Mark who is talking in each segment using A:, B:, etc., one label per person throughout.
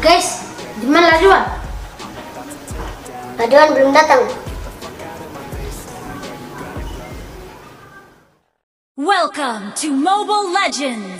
A: Guys, gimana Laduan? Laduan belum datang.
B: Welcome to Mobile Legends!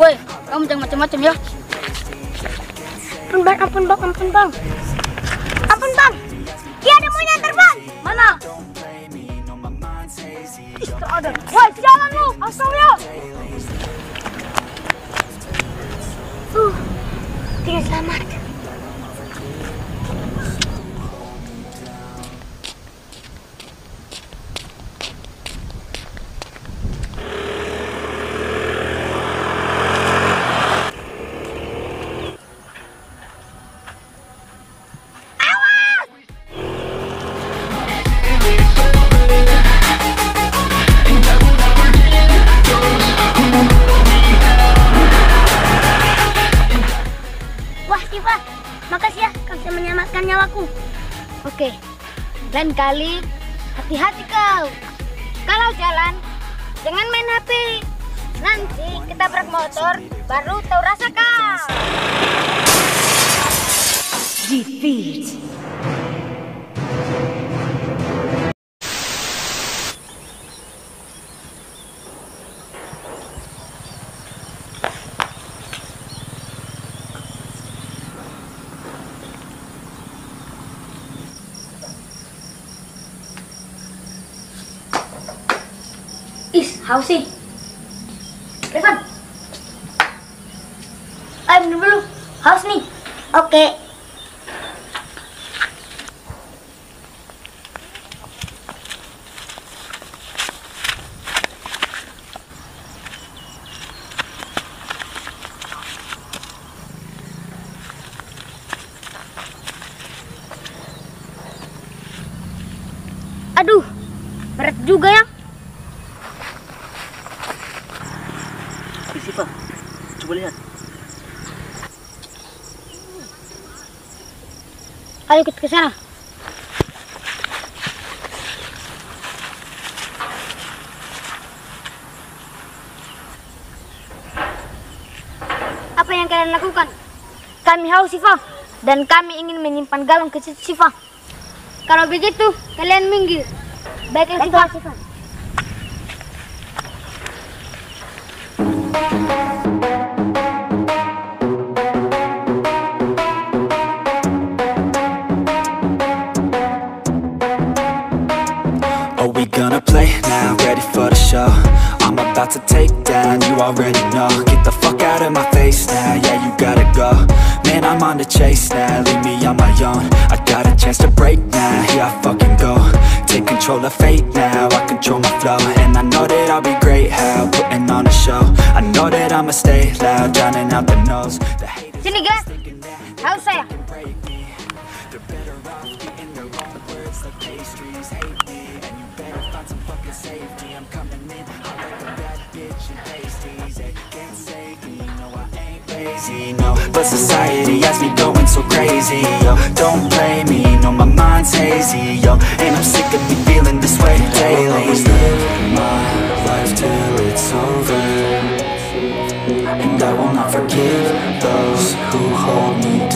C: Woi, kamu jangan macam-macam ya.
A: Ampun bang, ampun bang, ampun bang. Ampun bang. Dia ada monyet terbang.
C: Mana? Ih, ada. Woi, jalan lu, asal ya.
A: Uh, tidak selamat. Menyelamatkan nyawaku.
D: Oke, lain kali hati-hati kau. Kalau jalan, jangan main HP. Nanti kita berak motor, baru tahu rasa kau.
B: Defeat!
C: Ih, haus sih.
A: Revan. Ayo minum dulu. Haus nih. Oke.
D: Aduh, berat juga ya.
E: Siva, coba lihat.
D: Ayo kita ke sana. Apa yang kalian lakukan? Kami haus Siva dan kami ingin menyimpan galon ke situ Siva. Kalau begitu, kalian minggir. Baiklah Siva.
F: Are about to take down, you already know. Get the fuck out of my face now, yeah you gotta go. Man, I'm on the chase now, leave me on my own. I got a chance to break now, here I fucking go. Take control of fate now, I control my flow. And I know that I'll be great, how, putting on a show. I know that I'ma stay loud, drowning out the noise. The haters
D: Sini guys,
F: thinking that no. But society has me going so crazy, yo. Don't blame me, no my mind's hazy, yo. And I'm sick of me feeling this way daily. I will always live my life till it's over. And I will not forgive those who hold me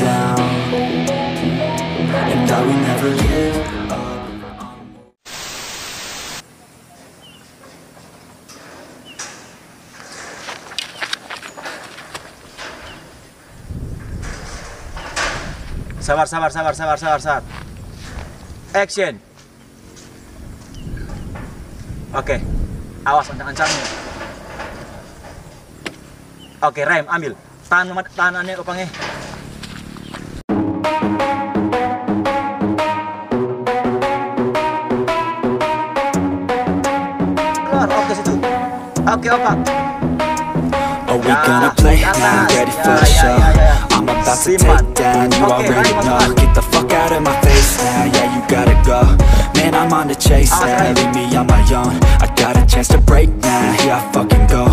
E: Sabar, sabar, sabar, sabar, sabar, sabar. Action. Oke. Okay. Awas ancang-ancangnya. Oke, okay, rem, ambil. Tahan tahan aneh opangnya. Oke okay, opang.
F: Are we gonna ya,
E: play?
F: Ya,
E: ya,
F: Ready for the show. take down, You already know, get the fuck out of my face now. Yeah, you gotta go, man, I'm on the chase now. Leave me on my own, I got a chance to break now. Here I fucking go,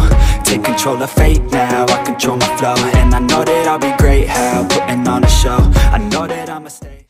F: take control of fate now. I control my flow, and I know that I'll be great. How, putting on a show, I know that I'm a stay.